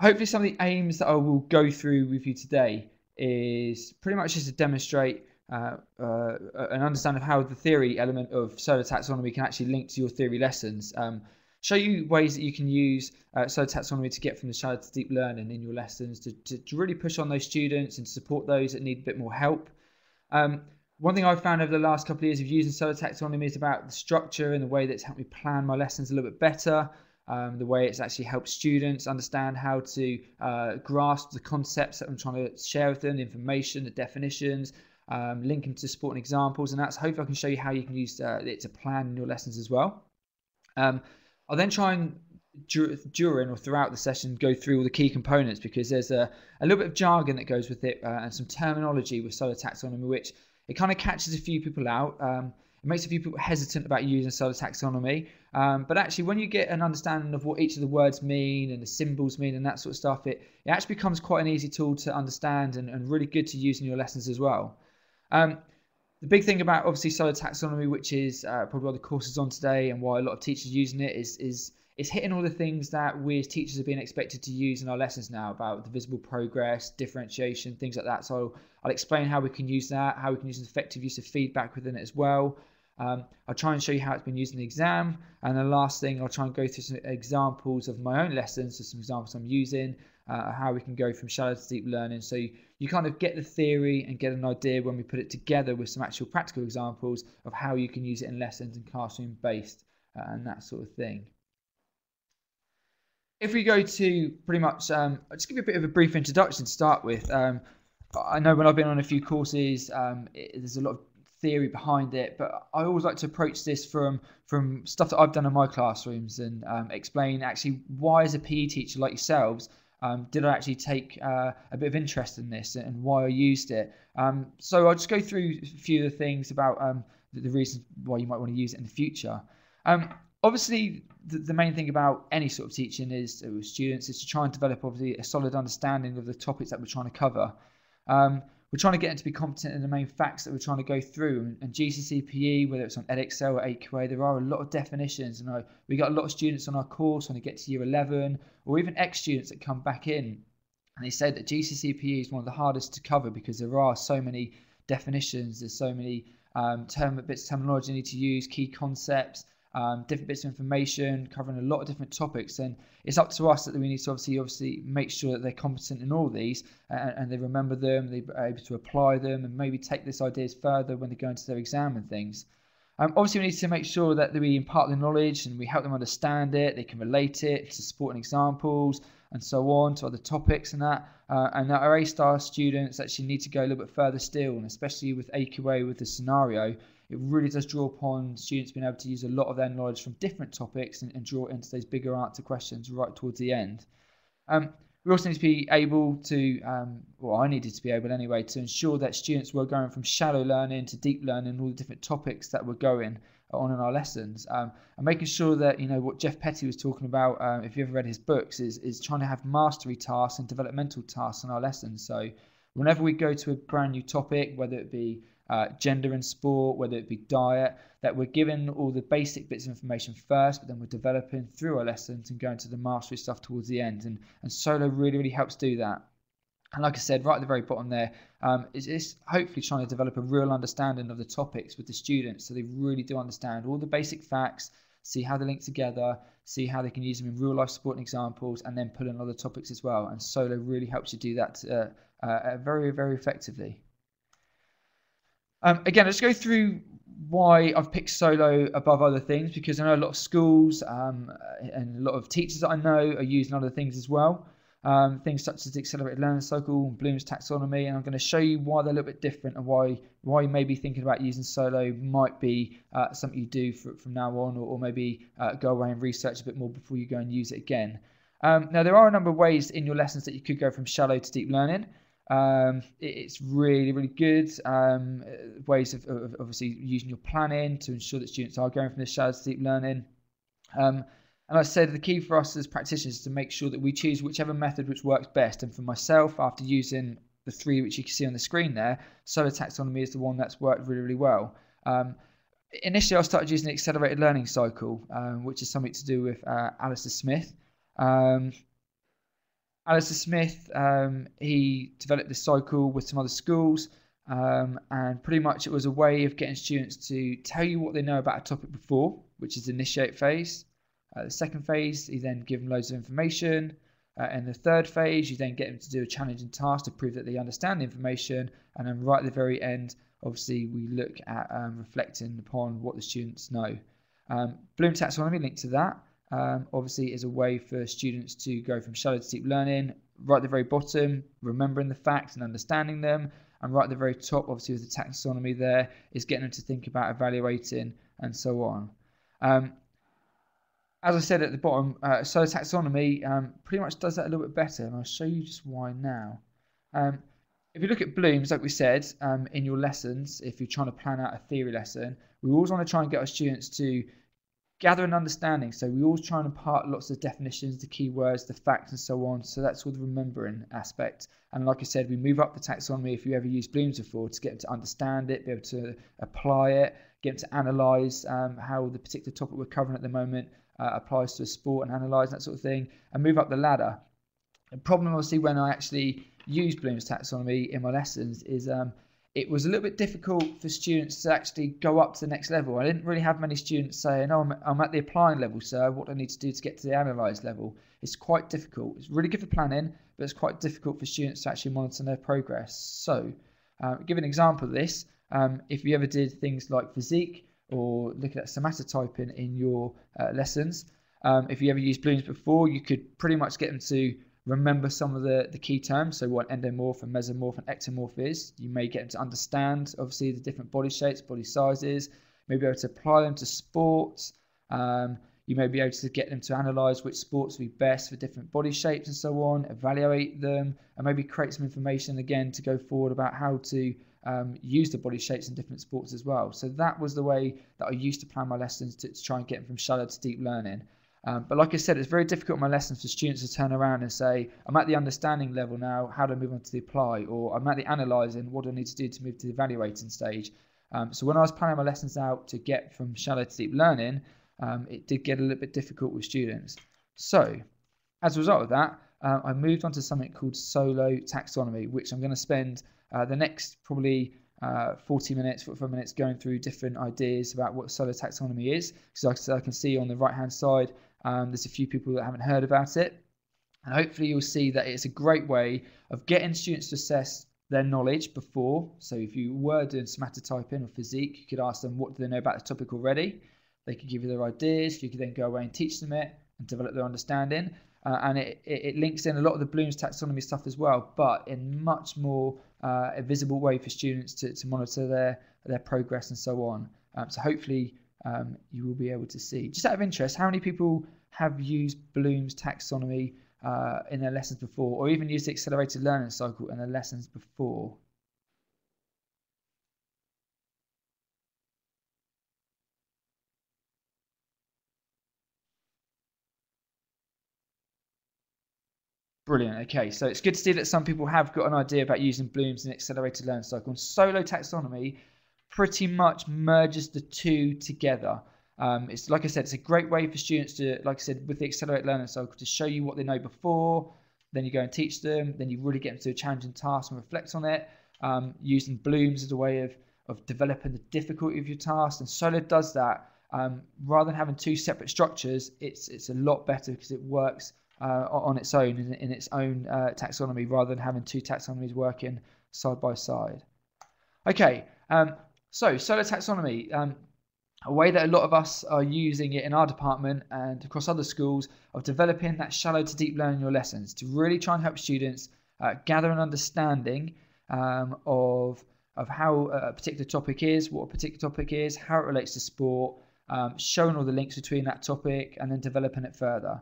hopefully, some of the aims that I will go through with you today is pretty much just to demonstrate uh, uh, an understanding of how the theory element of solo taxonomy can actually link to your theory lessons. Um, show you ways that you can use uh, solo taxonomy to get from the shallow to deep learning in your lessons to, to, to, really push on those students and support those that need a bit more help. Um, one thing I've found over the last couple of years of using solo taxonomy is about the structure and the way that it's helped me plan my lessons a little bit better. Um, the way it's actually helped students understand how to uh, grasp the concepts that I'm trying to share with them, the information, the definitions, um, link them to supporting examples, and that's hopefully I can show you how you can use uh, it to plan your lessons as well. Um, I'll then try and during or throughout the session go through all the key components because there's a, a little bit of jargon that goes with it uh, and some terminology with solo taxonomy which it kind of catches a few people out. Um, it makes a few people hesitant about using solo taxonomy. Um, but actually, when you get an understanding of what each of the words mean and the symbols mean and that sort of stuff, it, it actually becomes quite an easy tool to understand and, and really good to use in your lessons as well. Um, the big thing about obviously solo taxonomy, which is uh, probably why the course is on today and why a lot of teachers are using it, is is it's hitting all the things that we as teachers are being expected to use in our lessons now about the visible progress, differentiation, things like that. So I'll explain how we can use that, how we can use an effective use of feedback within it as well. Um, I'll try and show you how it's been used in the exam. And the last thing, I'll try and go through some examples of my own lessons, so some examples I'm using, uh, how we can go from shallow to deep learning. So you, you kind of get the theory and get an idea when we put it together with some actual practical examples of how you can use it in lessons and classroom based uh, and that sort of thing. If we go to pretty much, um, I'll just give you a bit of a brief introduction to start with. Um, I know when I've been on a few courses, um, it, there's a lot of theory behind it, but I always like to approach this from from stuff that I've done in my classrooms and um, explain actually why, as a PE teacher like yourselves, um, did I actually take uh, a bit of interest in this and why I used it? Um, so I'll just go through a few of the things about the, the, reasons why you might want to use it in the future. Um, obviously, the, the, main thing about any sort of teaching is uh, with students is to try and develop obviously a solid understanding of the topics that we're trying to cover. Um, we're trying to get them to be competent in the main facts that we're trying to go through. And, and GCSE whether it's on Edexcel or AQA, there are a lot of definitions. And I, we got a lot of students on our course when they get to year 11, or even ex students that come back in. And they said that GCSE is one of the hardest to cover because there are so many definitions, there's so many um, term, bits of terminology you need to use, key concepts um, different bits of information, covering a lot of different topics. And it's up to us that we need to obviously obviously make sure that they're competent in all these and, and they remember them, they're able to apply them, and maybe take these ideas further when they go into their exam and things. Um, obviously, we need to make sure that we impart the knowledge and we help them understand it. They can relate it to supporting examples and so on to other topics and that. Uh, and that our A star students actually need to go a little bit further still, and especially with AQA with the scenario, it really does draw upon students being able to use a lot of their knowledge from different topics and, and draw into those bigger answer questions right towards the end. Um, we also need to be able to, um, well, I needed to be able anyway, to ensure that students were going from shallow learning to deep learning, all the different topics that were going on in our lessons, um, and making sure that you know what Geoff Petty was talking about. Um, if you ever read his books, is is trying to have mastery tasks and developmental tasks in our lessons. So whenever we go to a brand new topic, whether it be uh, gender and sport, whether it be diet, that we're given all the basic bits of information first, but then we're developing through our lessons and going to the mastery stuff towards the end. And, and Solo really, really helps do that. And like I said, right at the very bottom there, um, is, is hopefully trying to develop a real understanding of the topics with the students so they really do understand all the basic facts, see how they link together, see how they can use them in real life supporting examples, and then pull in other topics as well. And Solo really helps you do that uh, uh, very, very effectively. Um, again, let's go through why I've picked solo above other things because I know a lot of schools um, and a lot of teachers that I know are using other things as well. Um, things such as the accelerated learning cycle, Bloom's taxonomy, and I'm going to show you why they're a little bit different and why why you may be thinking about using solo might be uh, something you do for, from now on, or, or maybe uh, go away and research a bit more before you go and use it again. Um, now there are a number of ways in your lessons that you could go from shallow to deep learning. Um, it's really, really good. Um, ways of, of, obviously using your planning to ensure that students are going from the shallow to deep learning. Um, and I said the key for us as practitioners is to make sure that we choose whichever method which works best. And for myself, after using the three which you can see on the screen there, solo taxonomy is the one that's worked really, really well. Um, initially, I started using the accelerated learning cycle, um, which is something to do with uh, Alistair Smith. Um, Alistair Smith, um, he developed this cycle with some other schools, um, and pretty much it was a way of getting students to tell you what they know about a topic before, which is the initiate phase. Uh, the second phase, you then give them loads of information. Uh, and the third phase, you then get them to do a challenging task to prove that they understand the information. And then right at the very end, obviously, we look at um, reflecting upon what the students know. Um, Bloom taxonomy linked to that um, obviously is a way for students to go from shallow to deep learning. Right at the very bottom, remembering the facts and understanding them. And right at the very top, obviously, with the taxonomy there, is getting them to think about evaluating and so on. Um, as I said at the bottom, uh, so taxonomy um, pretty much does that a little bit better, and I'll show you just why now. Um, if you look at Bloom's, like we said, um, in your lessons, if you're trying to plan out a theory lesson, we always want to try and get our students to gather an understanding. So we always try and impart lots of definitions, the keywords, the facts, and so on. So that's all the remembering aspect. And like I said, we move up the taxonomy if you ever used Bloom's before to get them to understand it, be able to apply it, get them to analyze um, how the particular topic we're covering at the moment uh, applies to a sport and analyze that sort of thing, and move up the ladder. The problem, obviously, when I actually use Bloom's taxonomy in my lessons is um, it was a little bit difficult for students to actually go up to the next level. I didn't really have many students saying, "Oh, I'm, I'm at the applying level, sir. What do I need to do to get to the analyze level?" It's quite difficult. It's really good for planning, but it's quite difficult for students to actually monitor their progress. So, uh, give an example of this. Um, if you ever did things like physique or looking at somatotyping in your uh, lessons, um, if you ever used Bloom's before, you could pretty much get them to remember some of the, the key terms, so what endomorph and mesomorph and ectomorph is. You may get them to understand, obviously, the different body shapes, body sizes, maybe able to apply them to sports. Um, you may be able to get them to analyze which sports would be best for different body shapes and so on, evaluate them, and maybe create some information again to go forward about how to um, use the body shapes in different sports as well. So that was the way that I used to plan my lessons to, to try and get them from shallow to deep learning. Um, but like I said, it's very difficult in my lessons for students to turn around and say, I'm at the understanding level now, how do I move on to the apply? Or I'm at the analysing, what do I need to do to move to the evaluating stage? Um, so when I was planning my lessons out to get from shallow to deep learning, um, it did get a little bit difficult with students. So as a result of that, uh, I moved on to something called solo taxonomy, which I'm going to spend uh, the next probably uh, 40 minutes, 45 minutes going through different ideas about what solo taxonomy is. Because I can see on the right hand side, um, there's a few people that haven't heard about it. And hopefully you'll see that it's a great way of getting students to assess their knowledge before. So if you were doing somatotyping or physique, you could ask them what do they know about the topic already. They could give you their ideas. You could then go away and teach them it and develop their understanding. Uh, and it, it, links in a lot of the Bloom's taxonomy stuff as well, but in much more uh, a visible way for students to, to monitor their their progress and so on. Um, so hopefully um, you will be able to see. Just out of interest, how many people have used Bloom's taxonomy uh, in their lessons before, or even used the accelerated learning cycle in their lessons before? Brilliant. Okay, so it's good to see that some people have got an idea about using Bloom's and accelerated learning cycle. And solo taxonomy pretty much merges the two together. Um, it's like I said, it's a great way for students to, like I said, with the accelerated learning cycle, to show you what they know before. Then you go and teach them. Then you really get them to a challenging task and reflect on it. Um, using Bloom's as a way of of developing the difficulty of your task. And Solo does that. Um, rather than having two separate structures, it's it's a lot better because it works uh, on its own in, in its own uh, taxonomy rather than having two taxonomies working side by side. Okay, um, so solo taxonomy, um, a way that a lot of us are using it in our department and across other schools of developing that shallow to deep learning your lessons to really try and help students uh, gather an understanding um, of of how a particular topic is, what a particular topic is, how it relates to sport, um, showing all the links between that topic, and then developing it further.